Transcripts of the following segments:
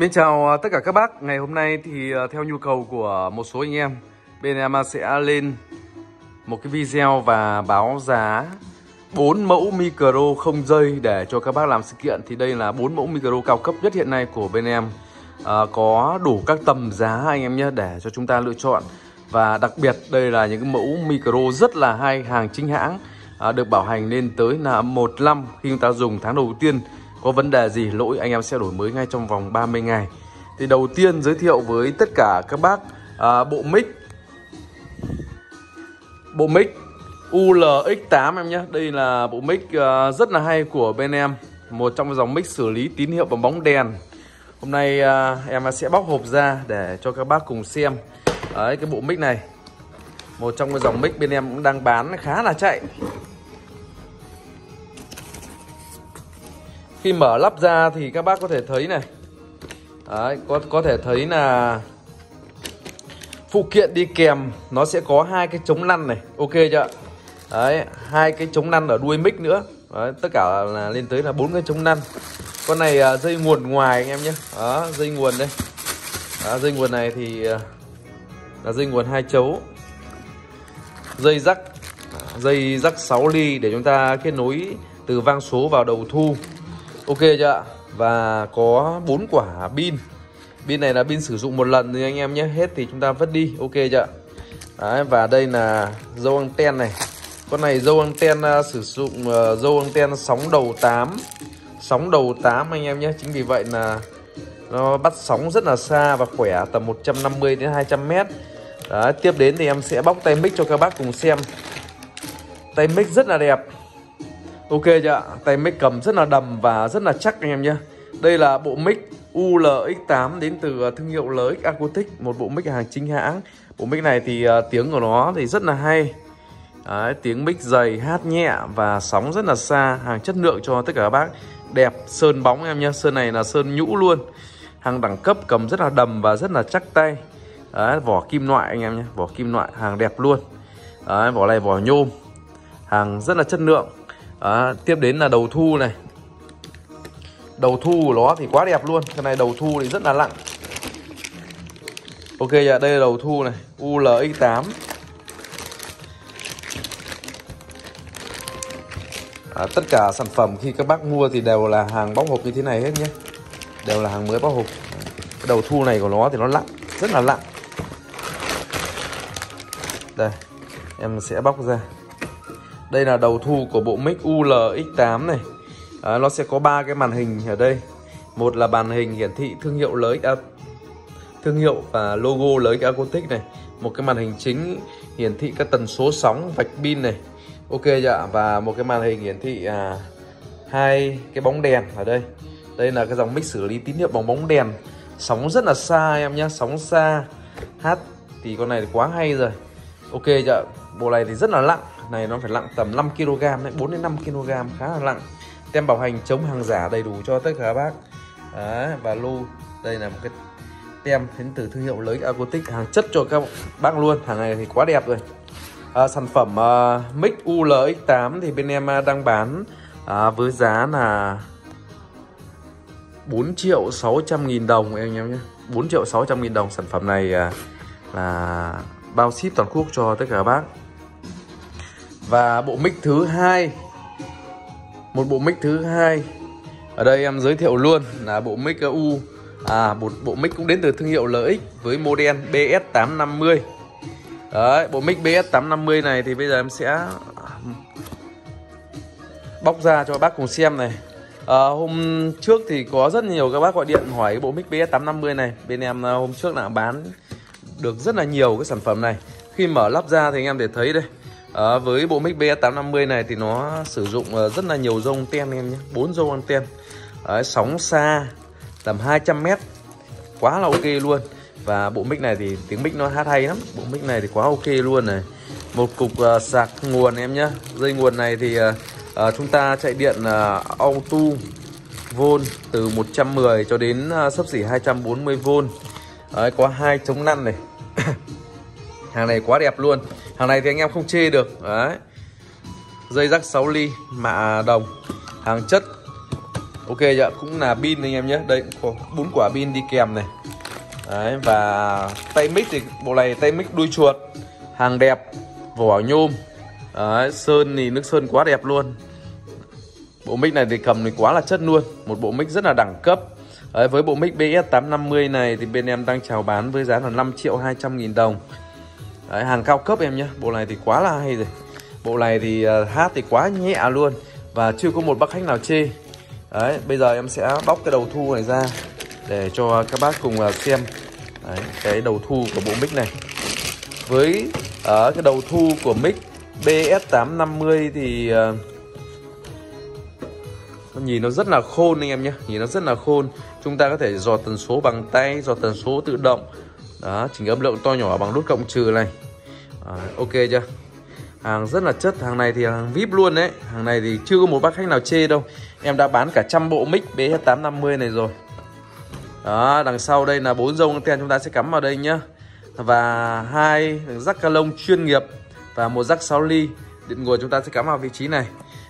Mình chào à, tất cả các bác. Ngày hôm nay thì à, theo nhu cầu của một số anh em Bên em sẽ lên một cái video và báo giá 4 mẫu micro không dây để cho các bác làm sự kiện. Thì đây là 4 mẫu micro cao cấp nhất hiện nay của bên em. À, Có đủ các tầm giá anh em nhé để cho chúng ta lựa chọn. Và đặc biệt đây là những cái mẫu micro rất là hay hàng chính hãng à, Được bảo hành lên tới là một năm khi chúng ta dùng tháng đầu tiên có vấn đề gì lỗi anh em sẽ đổi mới ngay trong vòng 30 ngày. Thì đầu tiên giới thiệu với tất cả các bác à, bộ mic. Bộ mic ULX8 em nhé. Đây là bộ mic uh, rất là hay của bên em. Một trong dòng mic xử lý tín hiệu bằng bóng đèn. Hôm nay uh, em sẽ bóc hộp ra để cho các bác cùng xem. Đấy, cái bộ mic này. Một trong cái dòng mic bên em cũng đang bán khá là chạy. Khi mở lắp ra thì các bác có thể thấy này. Đấy, có có thể thấy là phụ kiện đi kèm nó sẽ có hai cái chống lăn này. Ok chưa? Đấy hai cái chống lăn ở đuôi mic nữa. Đấy, tất cả là lên tới là bốn cái chống lăn. Con này à, dây nguồn ngoài anh em nhé. Đó dây nguồn đây. Đó, dây nguồn này thì à, là dây nguồn hai chấu. Dây rắc dây rắc 6 ly để chúng ta kết nối từ vang số vào đầu thu. Ok chưa Và có bốn quả pin. Pin này là pin sử dụng một lần thì anh em nhé. Hết thì chúng ta vứt đi. Ok chưa Đấy, Và đây là dâu anten này. Con này dâu anten uh, à, sử dụng uh, dâu anten sóng đầu 8 Sóng đầu 8 anh em nhé. Chính vì vậy là nó bắt sóng rất là xa và khỏe tầm 150 đến 200 mét. Đấy, tiếp đến thì em sẽ bóc tay mic cho các bác cùng xem. Tay mic rất là đẹp. Ok chưa Tay mic cầm rất là đầm và rất là chắc anh em nhé. Đây là bộ mic ULX8 đến từ à, thương hiệu LX Acoustic Một bộ mic hàng chính hãng. Bộ mic này thì uh, tiếng của nó thì rất là hay. Đấy, Tiếng mic dày, hát nhẹ và sóng rất là xa Hàng chất lượng cho tất cả các bác. Đẹp, sơn bóng em nhé Sơn này là sơn nhũ luôn. Hàng đẳng cấp cầm rất là đầm và rất là chắc tay. Đấy, Vỏ kim loại anh em nhé Vỏ kim loại, hàng đẹp luôn. Đấy, Vỏ này vỏ nhôm Hàng rất là chất lượng đó, tiếp đến là đầu thu này. Đầu thu của nó thì quá đẹp luôn. Cái này đầu thu thì rất là nặng ok giờ đây là đầu thu này. ULX8 à, tất cả sản phẩm khi các bác mua thì đều là hàng bóc hộp như thế này hết nhé. Đều là hàng mới bóc hộp. Cái đầu thu này của nó thì nó lặng, rất là lặng. đây em sẽ bóc ra đây là đầu thu của bộ mic ULX8 này. À, Nó sẽ có ba cái màn hình ở đây. Một là màn hình hiển thị thương hiệu LX à, Thương hiệu và logo LX Acoustic này. Một cái màn hình chính hiển thị các tần số sóng vạch pin này. Ok dạ Và một cái màn hình hiển thị à, hai cái bóng đèn ở đây. Đây là cái dòng mic xử lý tín hiệu bằng bóng đèn. Sóng rất là xa em nhé Sóng xa. Hát thì con này quá hay rồi. Ok dạ Bộ này thì rất là nặng này nó phải nặng tầm 5 kg đấy 4 đến 5 kg khá là nặng tem bảo hành chống hàng giả đầy đủ cho tất cả các bác. Đấy, và lô đây là một cái tem đến từ thương hiệu lấy Acoustic hàng chất cho các bác luôn. Hàng này thì quá đẹp rồi. À, sản phẩm à, uh, mic ULX8 thì bên em uh, đang bán uh, với giá là 4 triệu 600 nghìn đồng em nhé. 4 triệu 600 nghìn đồng sản phẩm này uh, là bao ship toàn quốc cho tất cả các bác. Và bộ mic thứ hai một bộ mic thứ hai. Ở đây em giới thiệu luôn là bộ mic U. À một bộ mic cũng đến từ thương hiệu LX với model BS850 đấy bộ mic BS850 này thì bây giờ em sẽ bóc ra cho bác cùng xem này. À, hôm trước thì có rất nhiều các bác gọi điện hỏi bộ mic BS850 này. Bên em à, hôm trước là bán được rất là nhiều cái sản phẩm này. Khi mở lắp ra thì anh em để thấy đây. À, với bộ mic BS850 này thì nó sử dụng ờ, rất là nhiều dông anten em nhé bốn dông anten à, sóng xa tầm 200 m quá là ok luôn. Và bộ mic này thì tiếng mic nó hát hay lắm. Bộ mic này thì quá ok luôn này. Một cục uh, sạc nguồn em nhé. Dây nguồn này thì uh, uh, chúng ta chạy điện uh, auto volt từ 110 cho đến uh, sấp xỉ 240 v Đấy, có hai chống lăn này. Hàng này quá đẹp luôn. Hàng này thì anh em không chê được. Đấy. Dây rắc 6 ly mạ đồng. Hàng chất. Ok dạ cũng là pin anh em nhé. Đây có bốn quả pin đi kèm này. Đấy, và tay mic thì bộ này tay mic đuôi chuột. Hàng đẹp vỏ nhôm. Đấy, sơn thì nước sơn quá đẹp luôn. Bộ mic này thì cầm thì quá là chất luôn. Một bộ mic rất là đẳng cấp. Đấy, với bộ mic BS850 này thì bên em đang chào bán với giá là 5 triệu 200 nghìn đồng. Đấy, hàng cao cấp em nhé bộ này thì quá là hay rồi. Bộ này thì uh, hát thì quá nhẹ luôn và chưa có một bác khách nào chê. Đấy, bây giờ em sẽ bóc cái đầu thu này ra để cho các bác cùng uh, xem. Đấy, cái đầu thu của bộ mic này. Với ở uh, cái đầu thu của mic BS850 thì uh, nhìn nó rất là khôn anh em nhé nhìn nó rất là khôn. Chúng ta có thể dò tần số bằng tay dò tần số tự động. Đó chỉnh âm lượng to nhỏ bằng nút cộng trừ này. À, ok chưa? Hàng rất là chất hàng này thì hàng vip luôn đấy. Hàng này thì chưa có một bác khách nào chê đâu. Em đã bán cả trăm bộ mic BH850 này rồi. Đó đằng sau đây là bốn dông anten chúng ta sẽ cắm vào đây nhá. Và hai rắc ca lông chuyên nghiệp và một rắc 6 ly. Điện nguồn chúng ta sẽ cắm vào vị trí này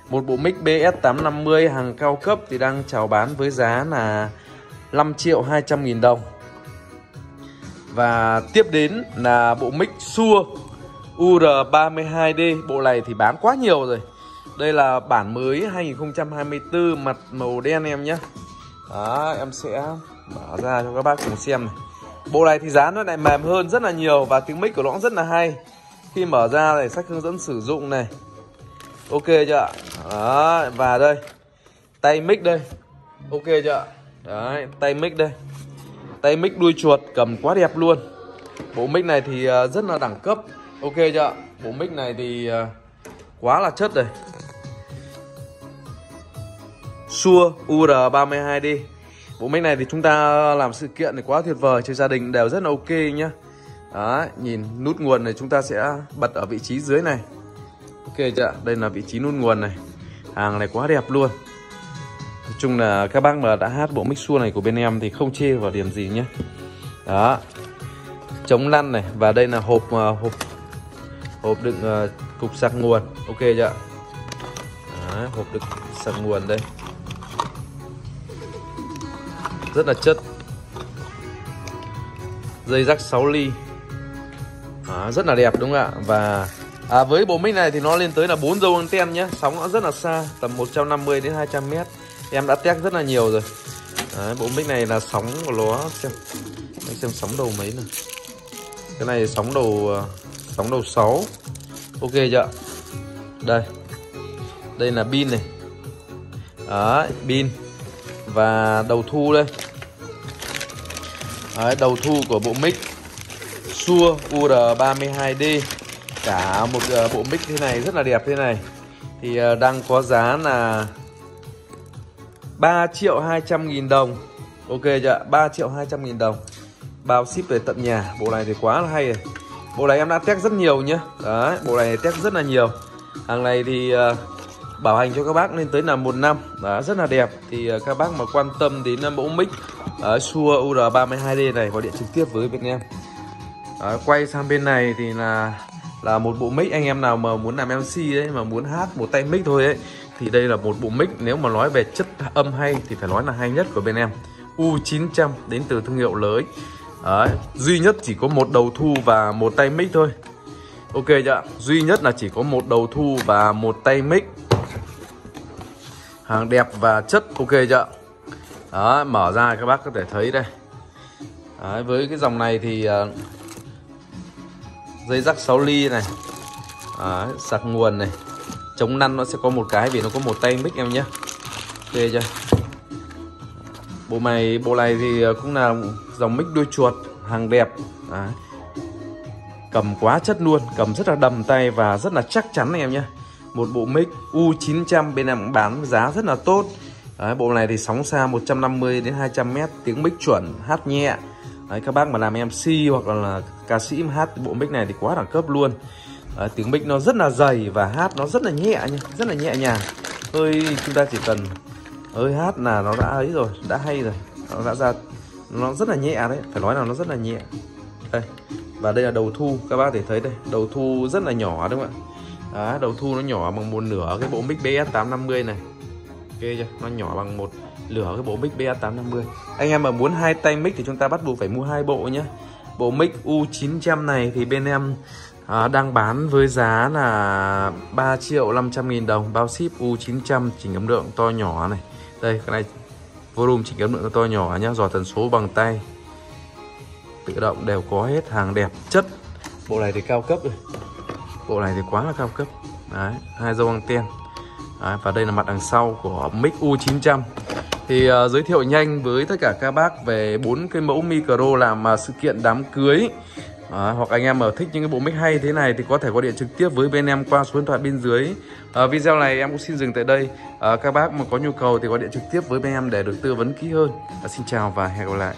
một bộ mic BS850 hàng cao cấp thì đang chào bán với giá là 5 triệu 200 nghìn đồng. Và tiếp đến là bộ mic Sure UR32D Bộ này thì bán quá nhiều rồi. Đây là bản mới 2024 Mặt màu đen em nhé. Đó, em sẽ mở ra cho các bác cùng xem này. Bộ này thì giá nó lại mềm hơn rất là nhiều Và tiếng mic của nó cũng rất là hay. Khi mở ra này sách hướng dẫn sử dụng này. Ok chưa Đó và đây. Tay mic đây. Ok chưa Đấy tay mic đây. Tay mic đuôi chuột cầm quá đẹp luôn. Bộ mic này thì ờ, rất là đẳng cấp. Ok chưa Bộ mic này thì ờ, quá là chất rồi Xua UR32D Bộ mic này thì chúng ta làm sự kiện thì quá tuyệt vời Cho gia đình đều rất là ok nhá. Đó, nhìn nút nguồn này chúng ta sẽ bật ở vị trí dưới này. Ok chưa Đây là vị trí nút nguồn này. Hàng này quá đẹp luôn. Nói chung là các bác mà đã hát bộ mixua này của bên em thì không chê vào điểm gì nhé. Đó. Chống lăn này Và đây là hộp à, hộp hộp đựng uh, cục sạc nguồn. Ok chưa Đó, hộp đựng sạc nguồn đây. Rất là chất. Dây rắc 6 ly. Đó, rất là đẹp đúng không ạ? Và à, với bộ mic này thì nó lên tới là 4 dâu anten nhé sóng nó rất là xa tầm 150 đến 200 mét. Em đã test rất là nhiều rồi. Đấy, bộ mic này là sóng của nó xem. Xem sóng đầu mấy nào. Cái này sóng đầu à, sóng đầu 6 ok chưa? Đây. Đây là pin này. Đấy pin. Và đầu thu đây. Đấy, đầu thu của bộ mic Sure UR32D cả một uh, bộ mic thế này rất là đẹp thế này. Thì uh, đang có giá là 3 triệu 200 nghìn đồng. Ok chưa 3 triệu 200 nghìn đồng. Bao ship về tận nhà. Bộ này thì quá là hay rồi. Bộ này em đã test rất nhiều nhá. Đấy, bộ này test rất là nhiều. Hàng này thì uh, bảo hành cho các bác lên tới là một năm. Đó, rất là đẹp. Thì uh, các bác mà quan tâm đến mẫu mic uh, Shure UR32D này Gọi điện trực tiếp với bên em. Đó, Quay sang bên này thì là là một bộ mic anh em nào mà muốn làm MC đấy mà muốn hát một tay mic thôi ấy thì đây là một bộ mic nếu mà nói về chất âm hay thì phải nói là hay nhất của bên em. U900 đến từ thương hiệu lớn Đấy, duy nhất chỉ có một đầu thu và một tay mic thôi. Ok chưa? Duy nhất là chỉ có một đầu thu và một tay mic. Hàng đẹp và chất ok chưa? Đó, mở ra các bác có thể thấy đây. Đấy, với cái dòng này thì ờ, dây rắc 6 ly này. À, sạc nguồn này. Chống năn nó sẽ có một cái vì nó có một tay mic em nhé. Ok chưa? Bộ này bộ này thì cũng là dòng mic đuôi chuột hàng đẹp. À, cầm quá chất luôn cầm rất là đầm tay và rất là chắc chắn anh em nhé. Một bộ mic U900 bên em bán giá rất là tốt. Đấy, bộ này thì sóng xa 150 đến 200 m tiếng mic chuẩn hát nhẹ. Đấy, các bác mà làm MC hoặc là, là ca sĩ mà hát bộ mic này thì quá đẳng cấp luôn. À, tiếng mic nó rất là dày và hát nó rất là nhẹ nhé rất là nhẹ nhàng. Hơi chúng ta chỉ cần hơi hát là nó đã ấy rồi đã hay rồi nó đã ra nó rất là nhẹ đấy phải nói là nó rất là nhẹ. Đây và đây là đầu thu các bác thể thấy đây đầu thu rất là nhỏ đúng không ạ? À, đầu thu nó nhỏ bằng một nửa cái bộ mic BS850 này. Ok chưa? Nó nhỏ bằng một lửa cái bộ mic BA850 anh em mà muốn hai tay mic thì chúng ta bắt buộc phải mua hai bộ nhé bộ mic U900 này thì bên em à, đang bán với giá là 3 triệu 500 nghìn đồng. Bao ship U900 chỉnh âm lượng to nhỏ này. Đây cái này volume chỉnh âm lượng to nhỏ nhá dò tần số bằng tay. Tự động đều có hết hàng đẹp chất. Bộ này thì cao cấp rồi. Bộ này thì quá là cao cấp. Đấy hai dâu anten đấy, và đây là mặt đằng sau của mic U900 thì uh, giới thiệu nhanh với tất cả các bác về bốn cái mẫu micro làm uh, sự kiện đám cưới. À, hoặc anh em ở thích những cái bộ mic hay thế này thì có thể gọi điện trực tiếp với bên em qua số điện thoại bên dưới. À, video này em cũng xin dừng tại đây. À, các bác mà có nhu cầu thì gọi điện trực tiếp với bên em để được tư vấn kỹ hơn. À, xin chào và hẹn gặp lại.